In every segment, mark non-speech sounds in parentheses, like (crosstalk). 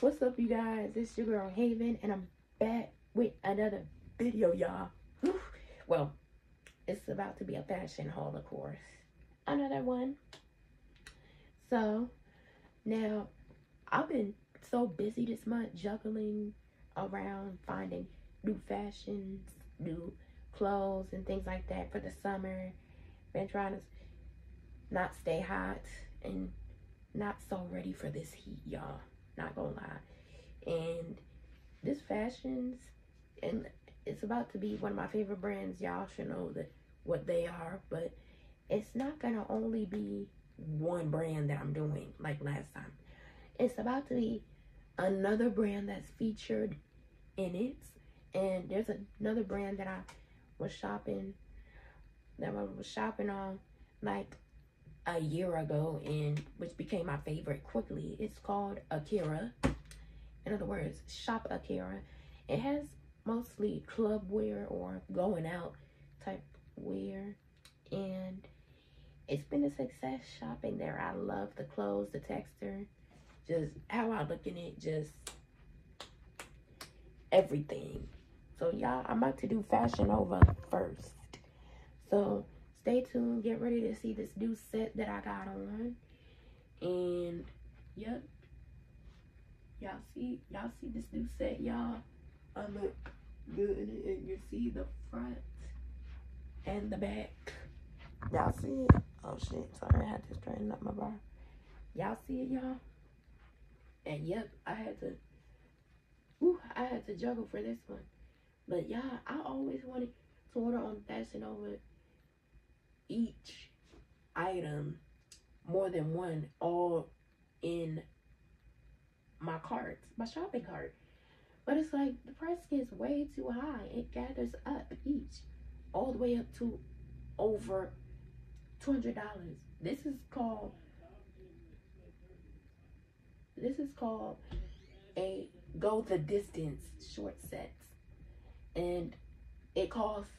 What's up, you guys? It's your girl Haven, and I'm back with another video, y'all. Well, it's about to be a fashion haul, of course. Another one. So, now, I've been so busy this month juggling around finding new fashions, new clothes, and things like that for the summer. Been trying to not stay hot and not so ready for this heat, y'all. Not gonna lie. And this fashions and it's about to be one of my favorite brands. Y'all should know that what they are, but it's not gonna only be one brand that I'm doing like last time. It's about to be another brand that's featured in it. And there's another brand that I was shopping that I was shopping on like a year ago and which became my favorite quickly. It's called Akira. In other words, shop Akira. It has mostly club wear or going out type wear and it's been a success shopping there. I love the clothes, the texture, just how I look in it, just everything. So y'all, I'm about to do Fashion Nova first. So stay tuned. Get ready to see this new set that I got on. And yep. Y'all see y'all see this new set, y'all. I look good in it and you see the front and the back. Y'all see it? Oh shit, sorry, I had to straighten up my bar. Y'all see it, y'all? And yep, I had to whew, I had to juggle for this one. But y'all, I always wanted to order on Fashion Nova each item more than one all in my cart, my shopping cart. But it's like the price gets way too high. It gathers up each all the way up to over $200. This is called this is called a go the distance short sets and it costs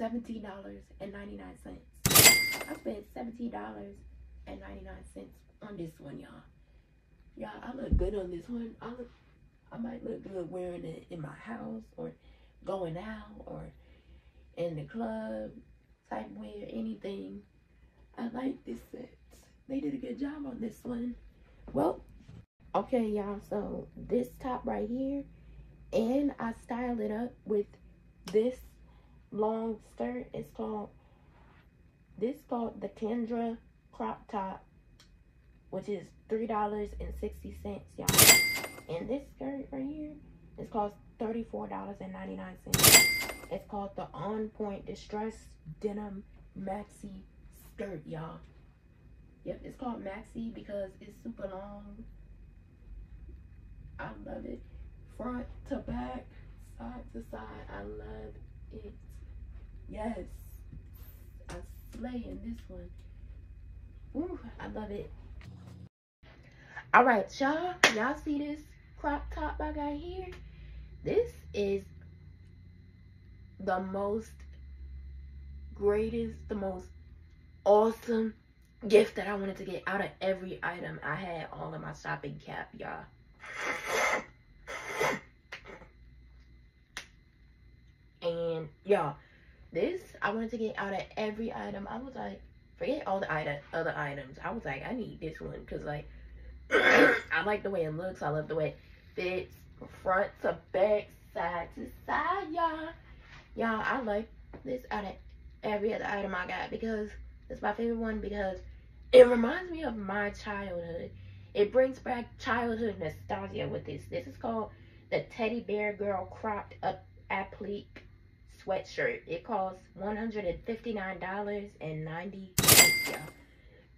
$17.99 I spent seventeen dollars and ninety nine cents on this one, y'all. Y'all, I look good on this one. I look, I might look good wearing it in my house or going out or in the club type wear, anything. I like this set. They did a good job on this one. Well, okay, y'all. So this top right here, and I style it up with this long skirt. It's called this called the Kendra crop top, which is three dollars and sixty cents, y'all. And this skirt right here is cost thirty-four dollars and ninety-nine cents. It's called the On Point Distress Denim Maxi Skirt, y'all. Yep, it's called Maxi because it's super long. I love it. Front to back, side to side. I love it. Yes. In this one. Ooh, I love it. All right, y'all. Y'all see this crop top I got here? This is the most greatest, the most awesome gift that I wanted to get out of every item I had all in my shopping cap, y'all. And y'all, this I wanted to get out of every item. I was like, forget all the item, other items. I was like, I need this one because like (coughs) I like the way it looks. I love the way it fits, front to back, side to side, y'all. Y'all, I like this out of every other item I got because it's my favorite one because it reminds me of my childhood. It brings back childhood nostalgia with this. This is called the Teddy Bear Girl Cropped Up Applique sweatshirt. It costs $159.90.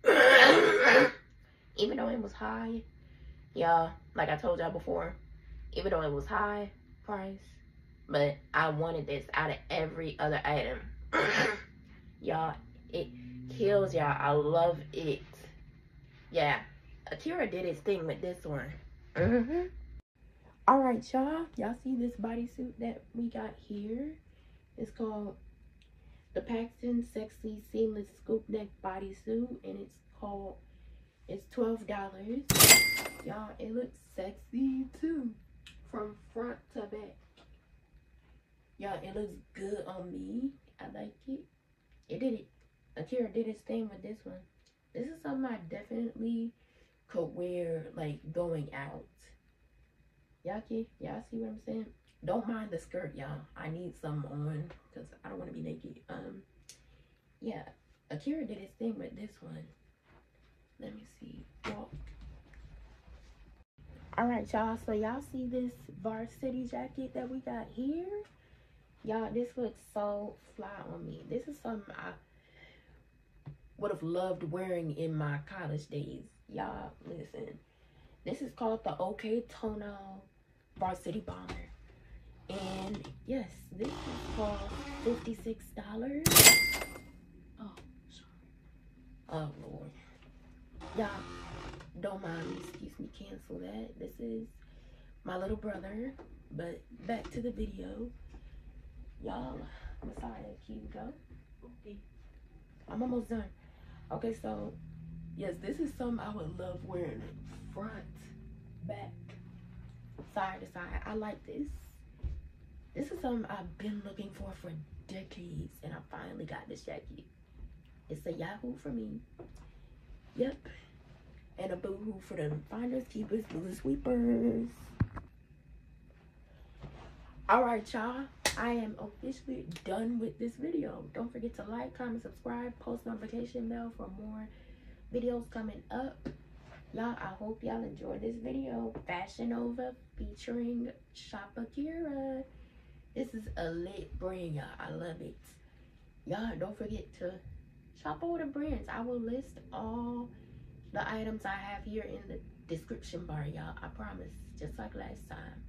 (coughs) even though it was high, y'all, like I told y'all before, even though it was high price, but I wanted this out of every other item. (coughs) y'all, it kills y'all. I love it. Yeah, Akira did his thing with this one. Mm-hmm. All right, y'all. Y'all see this bodysuit that we got here? It's called the Paxton Sexy Seamless Scoop Neck Bodysuit, and it's called, it's $12. Y'all, it looks sexy too. From front to back. Y'all, it looks good on me. I like it. It did it. Akira did his thing with this one. This is something I definitely could wear, like, going out. Y'all, y'all see what I'm saying? Don't mind the skirt, y'all. I need some on because I don't want to be naked. Um, yeah, Akira did his thing with this one. Let me see. Well, all right, y'all. So y'all see this varsity jacket that we got here? Y'all, this looks so fly on me. This is something I would have loved wearing in my college days. Y'all, listen. This is called the OK Tonal Varsity Bomber. And yes, this is for $56. Oh, sorry. Oh, Lord. Y'all, don't mind me. Excuse me, cancel that. This is my little brother. But back to the video. Y'all, Messiah, can you go? Okay. I'm almost done. Okay, so, yes, this is something I would love wearing front, back, side to side. I like this. This is something I've been looking for for decades, and I finally got this jacket. It's a Yahoo for me. Yep. And a boohoo for the finders, keepers, movers, sweepers. All right, y'all. I am officially done with this video. Don't forget to like, comment, subscribe, post notification bell for more videos coming up. Y'all, I hope y'all enjoyed this video. Fashion Nova featuring Shopakira. This is a lit brand, y'all. I love it. Y'all, don't forget to shop all the brands. I will list all the items I have here in the description bar, y'all. I promise. Just like last time.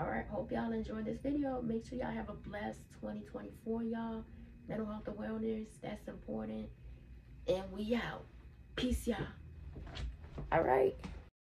Alright, hope y'all enjoyed this video. Make sure y'all have a blessed 2024, y'all. Mental health and wellness, that's important. And we out. Peace, y'all. All right.